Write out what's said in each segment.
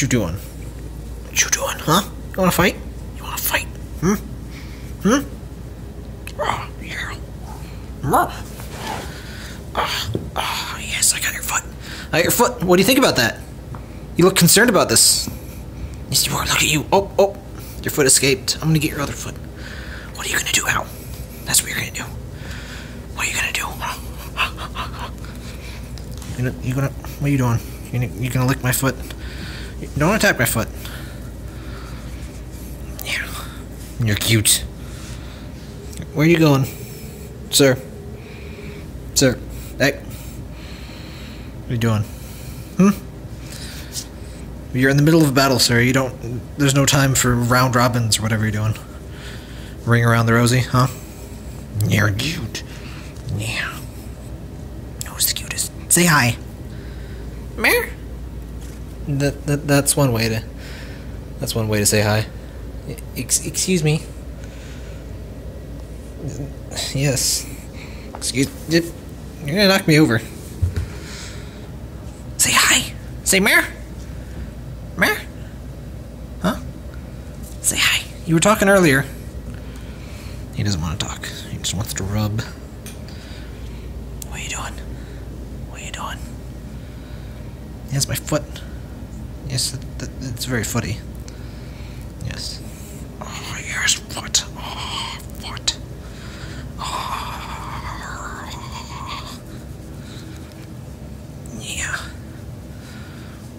You doing? What you doing, huh? You wanna fight? You wanna fight? Hmm? Hmm? Oh, yeah. Ah, ah, yes, I got your foot. I got your foot. What do you think about that? You look concerned about this. Yes, you are. Look at you. Oh, oh. Your foot escaped. I'm gonna get your other foot. What are you gonna do, Al? That's what you're gonna do. What are you gonna do? You gonna, you gonna, what are you doing? You gonna, you gonna lick my foot? Don't attack my foot. Yeah. You're cute. Where are you going? Sir. Sir. Hey. What are you doing? Hmm? You're in the middle of a battle, sir. You don't. There's no time for round robins or whatever you're doing. Ring around the rosy, huh? You're cute. Yeah. Who's the cutest? Say hi. Mare? That, that that's one way to. That's one way to say hi. Ex- excuse me. Yes. Excuse. You're gonna knock me over. Say hi. Say Mare. Mare. Huh? Say hi. You were talking earlier. He doesn't want to talk. He just wants to rub. What are you doing? What are you doing? He has my foot. Yes, that, that, it's very footy. Yes. Oh, yes, foot. Oh, foot. Oh. Yeah.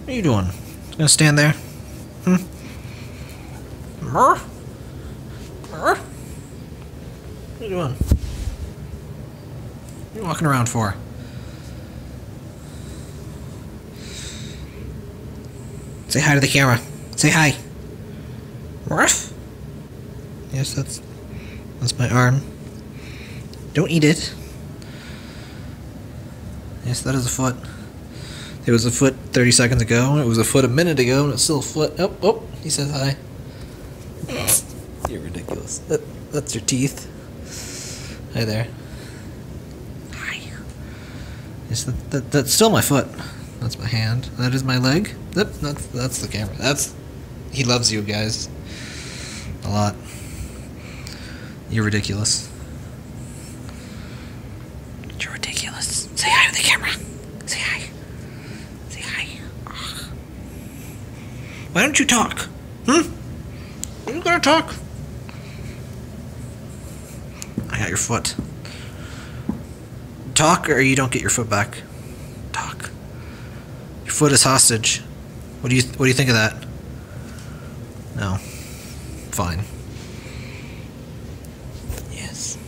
What are you doing? Just Gonna stand there? Hmm? Murr? Murr? What are you doing? What are you walking around for? Say hi to the camera. Say hi. Ruff. Yes, that's that's my arm. Don't eat it. Yes, that is a foot. It was a foot 30 seconds ago. It was a foot a minute ago, and it's still a foot. Oh, oh, he says hi. You're ridiculous. That, that's your teeth. Hi there. Hi. Yes, that, that, that's still my foot. That's my hand. That is my leg. Yep, that's that's the camera. That's he loves you guys a lot. You're ridiculous. You're ridiculous. Say hi to the camera. Say hi. Say hi. Why don't you talk? Hmm? Are you gonna talk? I got your foot. Talk or you don't get your foot back. Your foot is hostage. What do you What do you think of that? No. Fine. Yes.